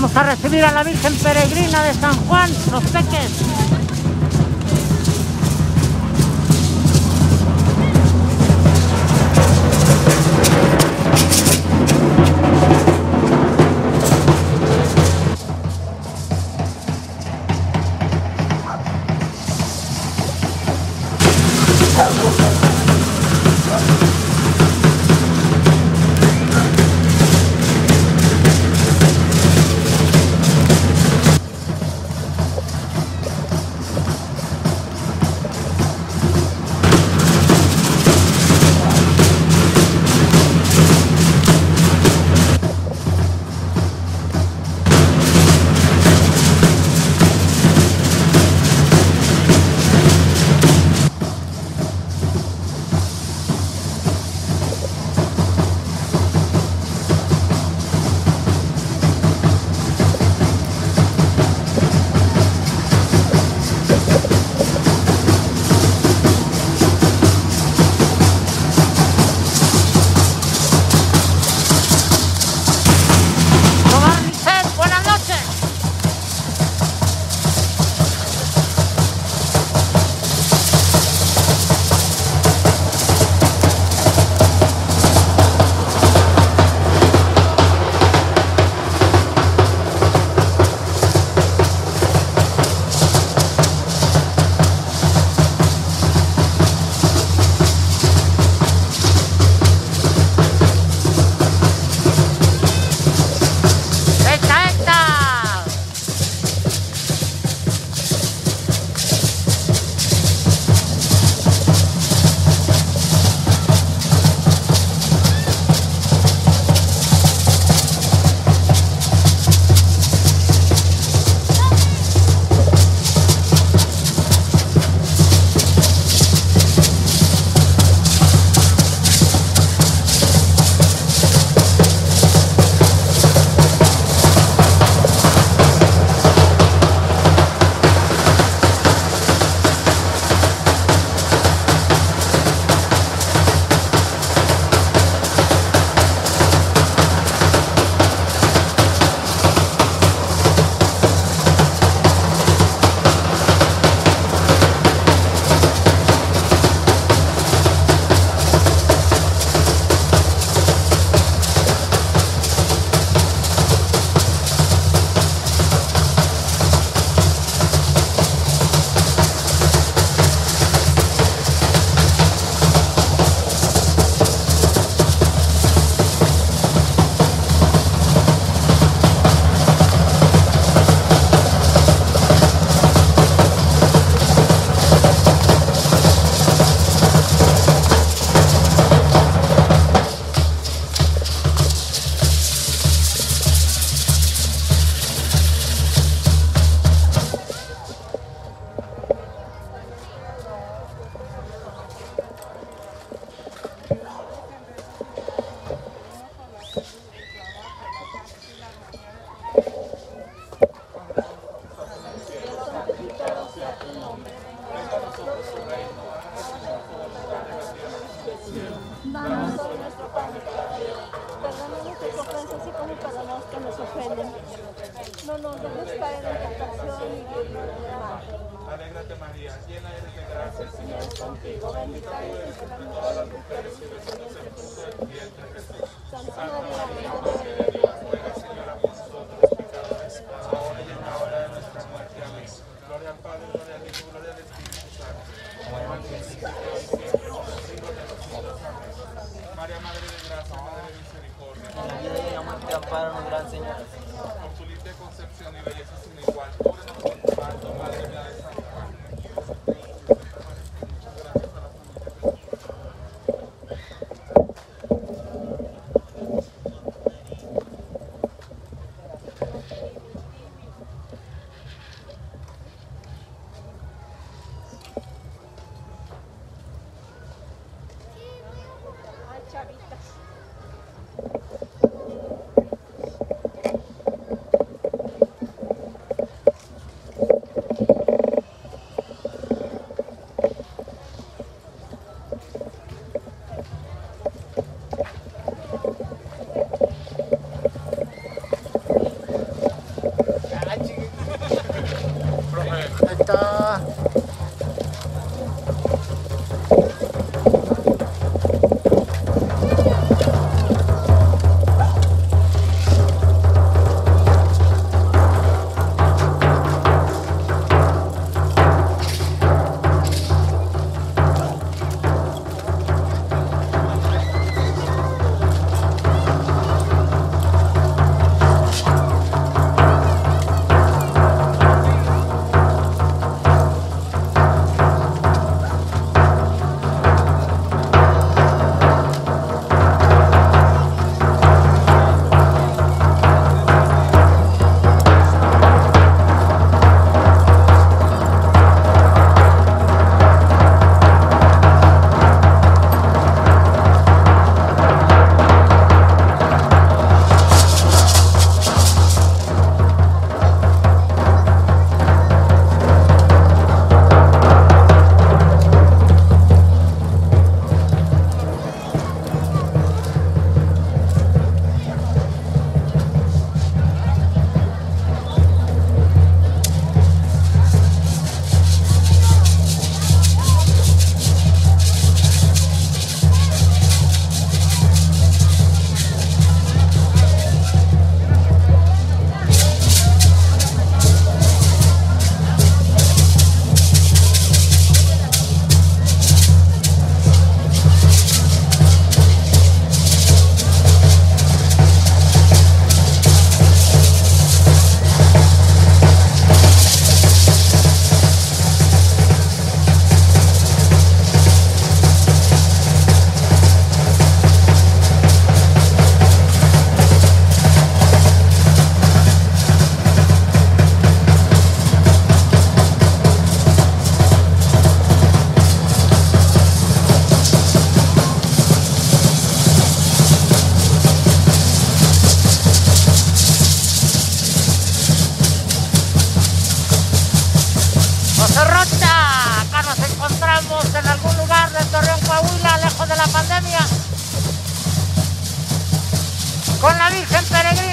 Vamos a recibir a la Virgen Peregrina de San Juan, los peques. Hoy nuestro día. Perdona nuestras ofensas y como perdonamos que nos ofenden. No nos dejes caer en tentación y líbranos del mal. Alégrate María, llena eres de gracia, el Señor es contigo. Bendita eres entre las mujeres y bendito es el fruto de tu vientre, Jesús. Santa María, Madre de Dios, ruega Señora por nosotros pecadores, ahora y en la hora de nuestra muerte. Amén. Gloria al Padre, gloria al Hijo, gloria al Espíritu Santo. Como era en el principio, ahora y siempre, por los siglos de los siglos. Amén. María, Madre de gracia, Madre de misericordia, En la vida y la muerte, amparanos, Gran Señora. concepción y belleza sin igual, manto, Madre mía de Santa en algún lugar de Torreón, Coahuila, lejos de la pandemia, con la Virgen Peregrina.